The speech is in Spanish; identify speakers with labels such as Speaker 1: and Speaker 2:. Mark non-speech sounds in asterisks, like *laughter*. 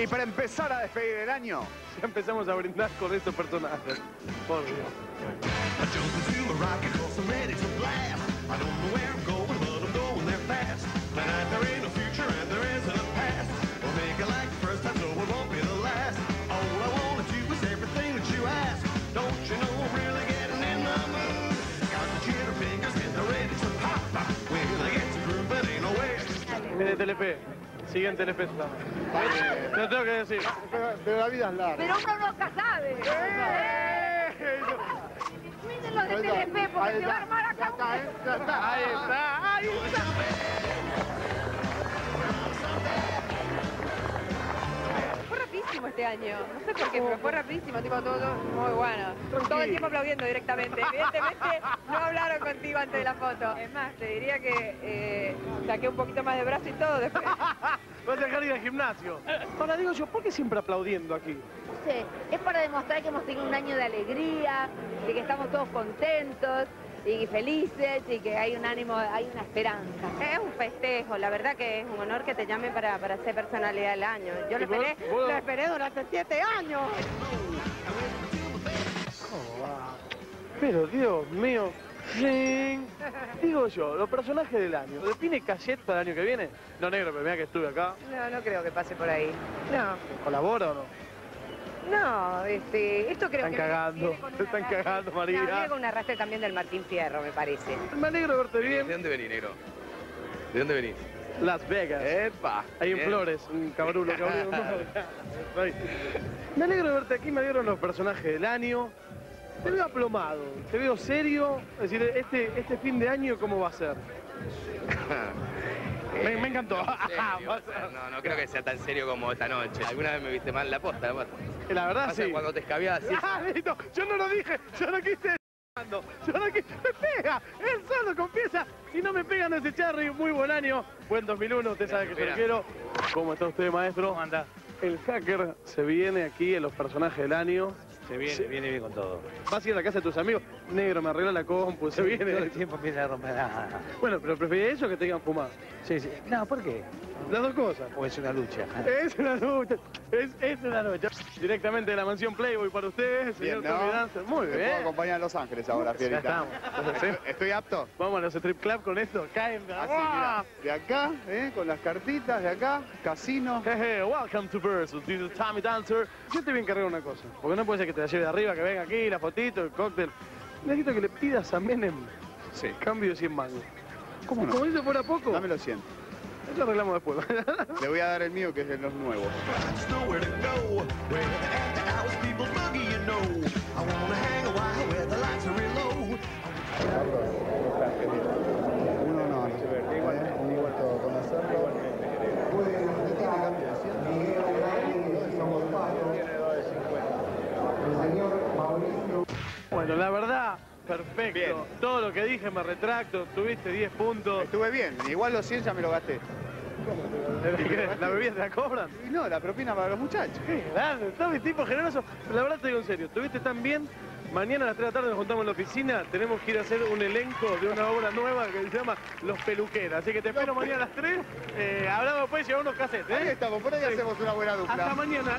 Speaker 1: Y para empezar a despedir el año, *laughs*
Speaker 2: empezamos a brindar con estos personajes. Por Dios. Mire, Telefe. Sigue en Telefe solamente. Te lo tengo que decir.
Speaker 1: pero la vida es larga.
Speaker 3: Pero uno nunca sabe. Cuídenlo de Telefe porque se va a armar acá. un-
Speaker 2: Ahí está, ahí está.
Speaker 4: Fue este año. No sé por qué, pero fue rapidísimo. Tipo, todo, todo muy bueno. Todo el tiempo aplaudiendo directamente. Evidentemente no hablaron contigo antes de la foto. Es más, te diría que eh, saqué un poquito más de brazo y todo después. *laughs*
Speaker 2: Vas a dejar ir al gimnasio. Ahora digo yo, ¿por qué siempre aplaudiendo aquí?
Speaker 3: No sé, es para demostrar que hemos tenido un año de alegría, de que estamos todos contentos y felices y que hay un ánimo, hay una esperanza.
Speaker 4: Es un festejo, la verdad que es un honor que te llamen para, para ser personalidad del año. Yo lo
Speaker 2: ¿Y vos-
Speaker 4: esperé,
Speaker 2: vos-
Speaker 4: lo esperé durante siete años.
Speaker 2: Pero Dios mío. Ring. Digo yo, los personajes del año. ¿Define Cayet para el año que viene? No, negro, pero mira que estuve acá.
Speaker 4: No, no creo que pase por ahí. No,
Speaker 2: ¿Colabora o no?
Speaker 4: no, este, esto creo
Speaker 2: Están
Speaker 4: que...
Speaker 2: cagando, te están
Speaker 4: arrastre-
Speaker 2: cagando,
Speaker 4: No,
Speaker 2: María.
Speaker 4: viene con un arrastre también del Martín Fierro, me parece.
Speaker 2: Me alegro de verte
Speaker 5: ¿De
Speaker 2: bien.
Speaker 5: dónde venís, negro? ¿De dónde venís?
Speaker 2: Las Vegas.
Speaker 5: ¡Epa!
Speaker 2: Ahí en. Flores, un cabrulo, cabrulo. *laughs* *laughs* Me alegro de verte aquí, me alegro los personajes del año. Te veo aplomado, te veo serio. Es decir, este, este fin de año, ¿cómo va a ser? *laughs* Me, me encantó.
Speaker 5: Serio, *laughs* No, no creo que sea tan serio como esta noche. ¿Alguna vez me viste mal la posta? La posta.
Speaker 2: La verdad,
Speaker 5: Pasa
Speaker 2: sí.
Speaker 5: cuando te escabias así. *laughs*
Speaker 2: Ah, listo. Yo no lo dije, yo no quise yo no quise, me pega, él solo confiesa y no me pegan ese Charry, muy buen año, buen 2001, usted sabe que yo lo quiero. ¿Cómo está usted, maestro?
Speaker 6: ¿Cómo anda?
Speaker 2: El hacker se viene aquí en los personajes del año.
Speaker 6: Se viene, viene bien con todo.
Speaker 2: Vas a ir a la casa de tus amigos. Negro, me arregla la compu, se *laughs*
Speaker 6: Todo
Speaker 2: viene.
Speaker 6: el tiempo empieza a romper. Ah,
Speaker 2: Bueno, pero prefería eso que tengan fumado.
Speaker 6: Sí, sí. No, ¿por qué?
Speaker 2: Las dos cosas.
Speaker 6: Porque es una lucha.
Speaker 2: Es una lucha, es, es una lucha. Directamente de la mansión Playboy para ustedes, señor
Speaker 1: Bien, ¿no?
Speaker 2: Tommy Dancer. Muy
Speaker 1: Te puedo
Speaker 2: bien.
Speaker 1: acompañar a Los Ángeles ahora,
Speaker 2: Ya
Speaker 1: Fierita.
Speaker 2: estamos.
Speaker 1: ¿Estoy apto?
Speaker 2: Vamos a los strip club con esto. Caen.
Speaker 1: Así, mira, de acá, ¿eh? con las cartitas, de acá, casino.
Speaker 2: Jeje, welcome to Versus. This is Tommy Dancer. Yo te voy a encargar una cosa. Porque no puede ser que te la lleve de arriba, que venga aquí, la fotito, el cóctel. Necesito que le pidas a Menem
Speaker 1: Sí.
Speaker 2: cambio de 100 mangos.
Speaker 1: ¿Cómo no?
Speaker 2: Como si fuera poco,
Speaker 1: Dame los 100.
Speaker 2: eso arreglamos después. *laughs*
Speaker 1: Le voy a dar el mío, que es de los nuevos.
Speaker 2: Bueno, la verdad, perfecto.
Speaker 1: Bien.
Speaker 2: Todo lo que dije me retracto. Tuviste 10 puntos.
Speaker 1: Estuve bien, igual los 100 ya me lo gasté.
Speaker 2: ¿La bebida te la cobran?
Speaker 1: Y no, la propina para los muchachos.
Speaker 2: Qué grande, Tommy, tipo generoso. La verdad te digo en serio, estuviste tan bien. Mañana a las 3 de la tarde nos juntamos en la oficina. Tenemos que ir a hacer un elenco de una obra nueva que se llama Los Peluqueras. Así que te espero mañana a las 3. Eh, hablamos después, llevamos unos cassettes.
Speaker 1: Ahí
Speaker 2: ¿eh?
Speaker 1: estamos, por ahí hacemos una buena
Speaker 2: Hasta
Speaker 1: dupla.
Speaker 2: mañana.